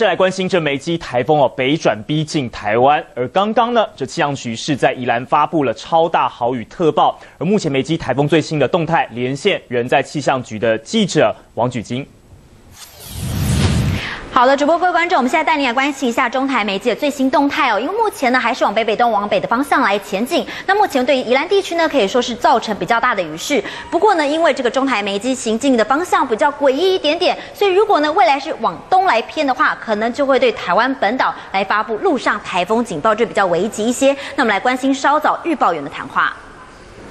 再来关心这梅基台风哦，北转逼近台湾，而刚刚呢，这气象局是在宜兰发布了超大豪雨特报，而目前梅基台风最新的动态连线仍在气象局的记者王举金。好的，主播各位观众，我们现在带您来关心一下中台媒介的最新动态哦。因为目前呢还是往北北东往北的方向来前进，那目前对于宜兰地区呢可以说是造成比较大的雨势。不过呢，因为这个中台媒机行进的方向比较诡异一点点，所以如果呢未来是往来偏的话，可能就会对台湾本岛来发布陆上台风警报，就比较危急一些。那我们来关心稍早预报员的谈话。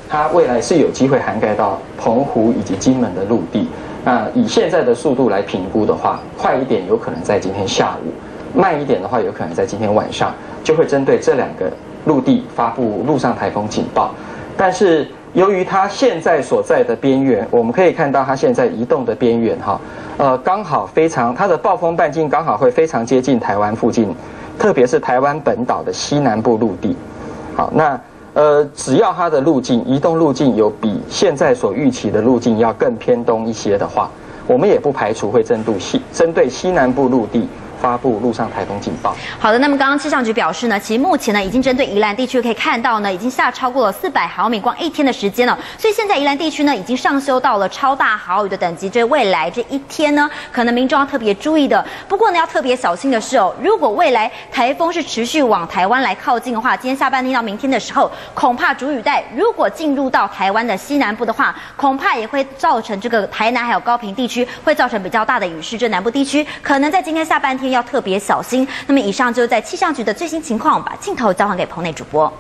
它未来是有机会涵盖到澎湖以及金门的陆地。那以现在的速度来评估的话，快一点有可能在今天下午，慢一点的话有可能在今天晚上，就会针对这两个陆地发布陆上台风警报。但是由于它现在所在的边缘，我们可以看到它现在移动的边缘哈，呃，刚好非常它的暴风半径刚好会非常接近台湾附近，特别是台湾本岛的西南部陆地。好，那。呃，只要它的路径移动路径有比现在所预期的路径要更偏东一些的话，我们也不排除会针对西针对西南部陆地。发布陆上台风警报。好的，那么刚刚气象局表示呢，其实目前呢已经针对宜兰地区可以看到呢，已经下超过了四百毫米，光一天的时间了。所以现在宜兰地区呢已经上修到了超大豪雨的等级。这未来这一天呢，可能民众要特别注意的。不过呢，要特别小心的是哦，如果未来台风是持续往台湾来靠近的话，今天下半天到明天的时候，恐怕主雨带如果进入到台湾的西南部的话，恐怕也会造成这个台南还有高平地区会造成比较大的雨势。这南部地区可能在今天下半天。要特别小心。那么，以上就是在气象局的最新情况，把镜头交还给棚内主播。